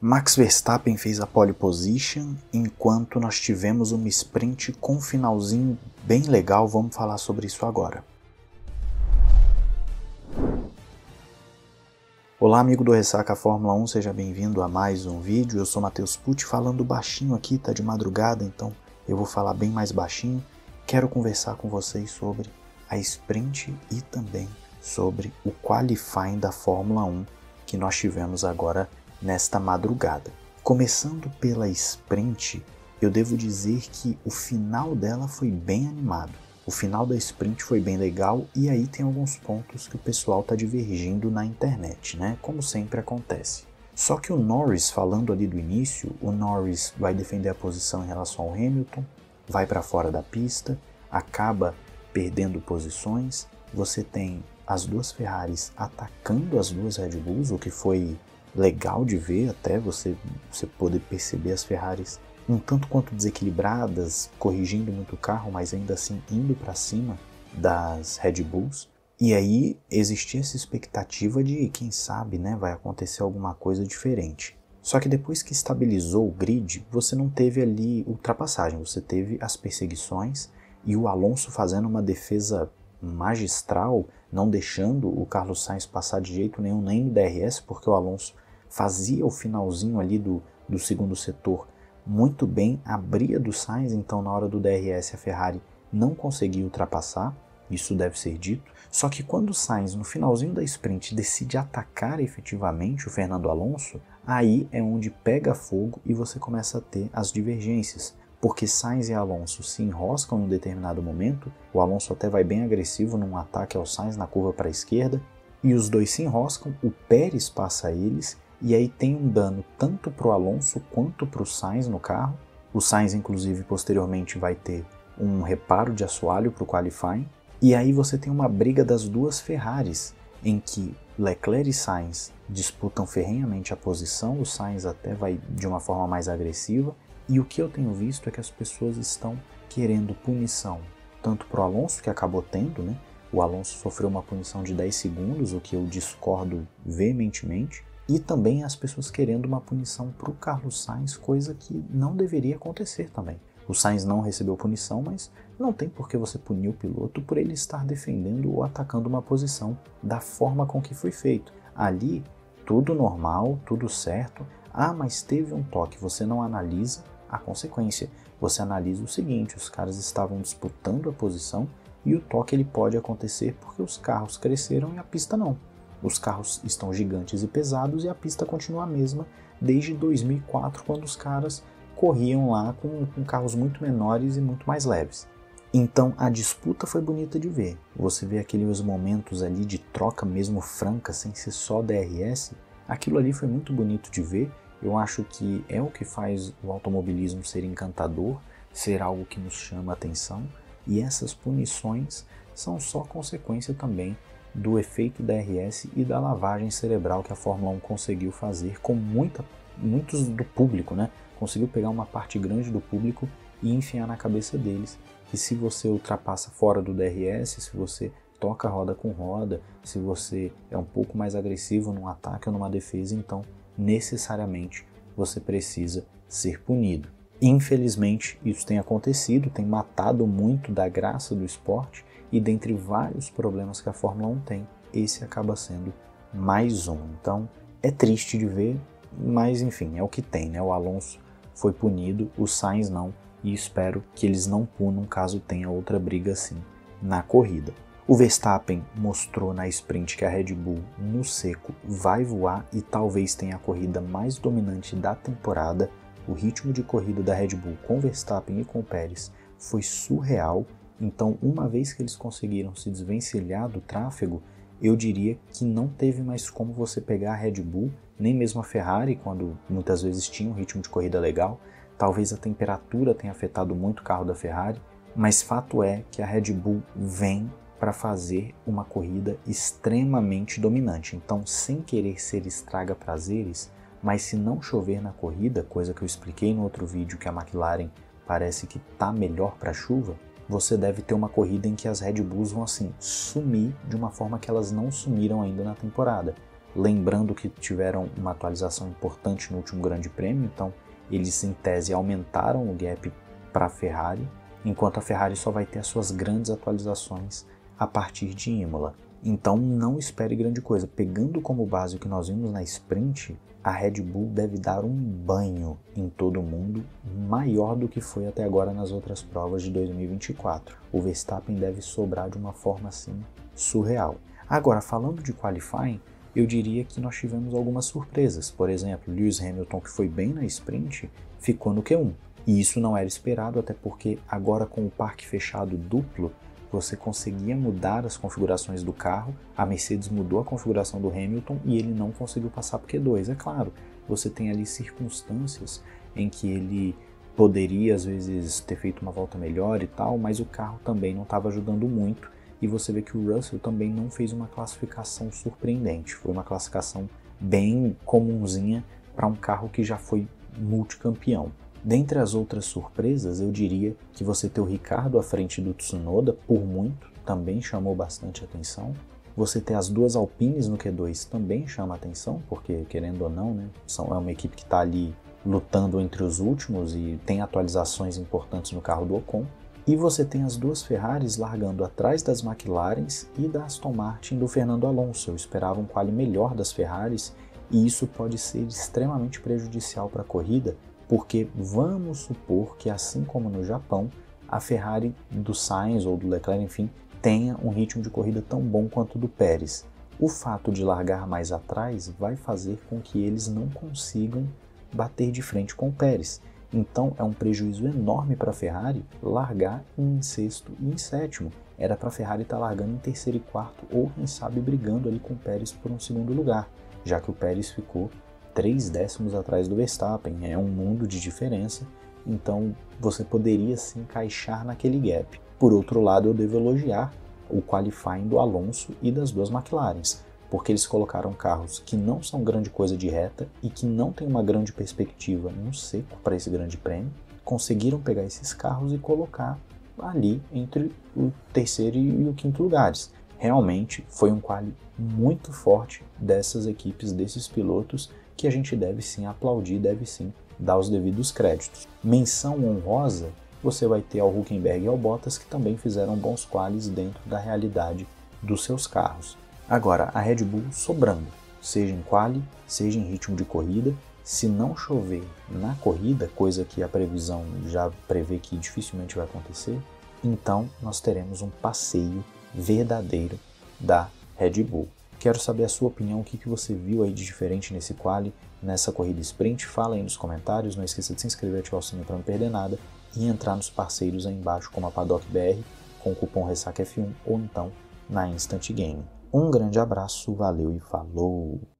Max Verstappen fez a pole position enquanto nós tivemos uma sprint com um finalzinho bem legal, vamos falar sobre isso agora. Olá amigo do Ressaca Fórmula 1, seja bem-vindo a mais um vídeo. Eu sou Matheus Pucci falando baixinho aqui, tá de madrugada, então eu vou falar bem mais baixinho. Quero conversar com vocês sobre a sprint e também sobre o qualifying da Fórmula 1 que nós tivemos agora nesta madrugada. Começando pela sprint, eu devo dizer que o final dela foi bem animado. O final da sprint foi bem legal e aí tem alguns pontos que o pessoal está divergindo na internet, né? Como sempre acontece. Só que o Norris, falando ali do início, o Norris vai defender a posição em relação ao Hamilton, vai para fora da pista, acaba perdendo posições. Você tem as duas Ferraris atacando as duas Red Bulls, o que foi legal de ver até você, você poder perceber as Ferraris um tanto quanto desequilibradas, corrigindo muito o carro, mas ainda assim indo para cima das Red Bulls. E aí existia essa expectativa de, quem sabe, né, vai acontecer alguma coisa diferente. Só que depois que estabilizou o grid, você não teve ali ultrapassagem, você teve as perseguições e o Alonso fazendo uma defesa magistral, não deixando o Carlos Sainz passar de jeito nenhum nem no DRS, porque o Alonso fazia o finalzinho ali do, do segundo setor muito bem, abria do Sainz, então na hora do DRS a Ferrari não conseguia ultrapassar, isso deve ser dito. Só que quando o Sainz, no finalzinho da sprint, decide atacar efetivamente o Fernando Alonso, aí é onde pega fogo e você começa a ter as divergências. Porque Sainz e Alonso se enroscam em um determinado momento, o Alonso até vai bem agressivo num ataque ao Sainz na curva para a esquerda, e os dois se enroscam, o Pérez passa eles e aí tem um dano tanto para o Alonso quanto para o Sainz no carro. O Sainz, inclusive, posteriormente vai ter um reparo de assoalho para o qualifying. E aí você tem uma briga das duas Ferraris, em que Leclerc e Sainz disputam ferrenhamente a posição, o Sainz até vai de uma forma mais agressiva, e o que eu tenho visto é que as pessoas estão querendo punição, tanto para o Alonso, que acabou tendo, né? O Alonso sofreu uma punição de 10 segundos, o que eu discordo veementemente, e também as pessoas querendo uma punição para o Carlos Sainz, coisa que não deveria acontecer também. O Sainz não recebeu punição, mas não tem por que você punir o piloto por ele estar defendendo ou atacando uma posição da forma com que foi feito. Ali, tudo normal, tudo certo. Ah, mas teve um toque, você não analisa a consequência. Você analisa o seguinte: os caras estavam disputando a posição e o toque ele pode acontecer porque os carros cresceram e a pista não. Os carros estão gigantes e pesados e a pista continua a mesma desde 2004, quando os caras corriam lá com, com carros muito menores e muito mais leves. Então a disputa foi bonita de ver. Você vê aqueles momentos ali de troca mesmo franca, sem ser só DRS. Aquilo ali foi muito bonito de ver. Eu acho que é o que faz o automobilismo ser encantador, ser algo que nos chama a atenção. E essas punições são só consequência também do efeito DRS e da lavagem cerebral que a Fórmula 1 conseguiu fazer com muita, muitos do público, né? Conseguiu pegar uma parte grande do público e enfiar na cabeça deles que se você ultrapassa fora do DRS, se você toca roda com roda, se você é um pouco mais agressivo num ataque ou numa defesa, então necessariamente você precisa ser punido. Infelizmente, isso tem acontecido, tem matado muito da graça do esporte e dentre vários problemas que a Fórmula 1 tem, esse acaba sendo mais um. Então é triste de ver, mas enfim, é o que tem, né? O Alonso foi punido, o Sainz não, e espero que eles não punam caso tenha outra briga assim na corrida. O Verstappen mostrou na sprint que a Red Bull no seco vai voar e talvez tenha a corrida mais dominante da temporada. O ritmo de corrida da Red Bull com Verstappen e com Pérez foi surreal então, uma vez que eles conseguiram se desvencilhar do tráfego, eu diria que não teve mais como você pegar a Red Bull, nem mesmo a Ferrari, quando muitas vezes tinha um ritmo de corrida legal. Talvez a temperatura tenha afetado muito o carro da Ferrari, mas fato é que a Red Bull vem para fazer uma corrida extremamente dominante. Então, sem querer ser estraga prazeres, mas se não chover na corrida, coisa que eu expliquei no outro vídeo que a McLaren parece que tá melhor para chuva, você deve ter uma corrida em que as Red Bulls vão assim sumir de uma forma que elas não sumiram ainda na temporada. Lembrando que tiveram uma atualização importante no último Grande Prêmio, então eles em tese aumentaram o gap para a Ferrari, enquanto a Ferrari só vai ter as suas grandes atualizações a partir de Imola. Então não espere grande coisa. Pegando como base o que nós vimos na sprint, a Red Bull deve dar um banho em todo mundo maior do que foi até agora nas outras provas de 2024. O Verstappen deve sobrar de uma forma assim surreal. Agora, falando de qualifying, eu diria que nós tivemos algumas surpresas. Por exemplo, Lewis Hamilton, que foi bem na sprint, ficou no Q1. E isso não era esperado, até porque agora com o parque fechado duplo, você conseguia mudar as configurações do carro, a Mercedes mudou a configuração do Hamilton e ele não conseguiu passar para Q2. É claro, você tem ali circunstâncias em que ele poderia às vezes ter feito uma volta melhor e tal, mas o carro também não estava ajudando muito e você vê que o Russell também não fez uma classificação surpreendente, foi uma classificação bem comunzinha para um carro que já foi multicampeão. Dentre as outras surpresas, eu diria que você ter o Ricardo à frente do Tsunoda, por muito, também chamou bastante atenção. Você ter as duas Alpines no Q2 também chama atenção, porque querendo ou não, né, são, é uma equipe que está ali lutando entre os últimos e tem atualizações importantes no carro do Ocon. E você tem as duas Ferraris largando atrás das McLarens e da Aston Martin do Fernando Alonso. Eu esperava um quali melhor das Ferraris e isso pode ser extremamente prejudicial para a corrida, porque vamos supor que, assim como no Japão, a Ferrari do Sainz ou do Leclerc, enfim, tenha um ritmo de corrida tão bom quanto o do Pérez. O fato de largar mais atrás vai fazer com que eles não consigam bater de frente com o Pérez. Então é um prejuízo enorme para a Ferrari largar em sexto e em sétimo. Era para a Ferrari estar tá largando em terceiro e quarto, ou quem sabe brigando ali com o Pérez por um segundo lugar, já que o Pérez ficou três décimos atrás do Verstappen, é um mundo de diferença, então você poderia se encaixar naquele gap. Por outro lado, eu devo elogiar o qualifying do Alonso e das duas McLarens, porque eles colocaram carros que não são grande coisa de reta e que não tem uma grande perspectiva no seco para esse grande prêmio, conseguiram pegar esses carros e colocar ali entre o terceiro e o quinto lugares. Realmente foi um quali muito forte dessas equipes, desses pilotos, que a gente deve sim aplaudir, deve sim dar os devidos créditos. Menção honrosa, você vai ter ao Huckenberg e ao Bottas que também fizeram bons quales dentro da realidade dos seus carros. Agora, a Red Bull sobrando, seja em quali, seja em ritmo de corrida, se não chover na corrida, coisa que a previsão já prevê que dificilmente vai acontecer, então nós teremos um passeio verdadeiro da Red Bull. Quero saber a sua opinião, o que, que você viu aí de diferente nesse quali, nessa corrida sprint. Fala aí nos comentários, não esqueça de se inscrever, ativar o sininho para não perder nada e entrar nos parceiros aí embaixo como a Paddock BR com o cupom RessacaF1 ou então na Instant Game. Um grande abraço, valeu e falou!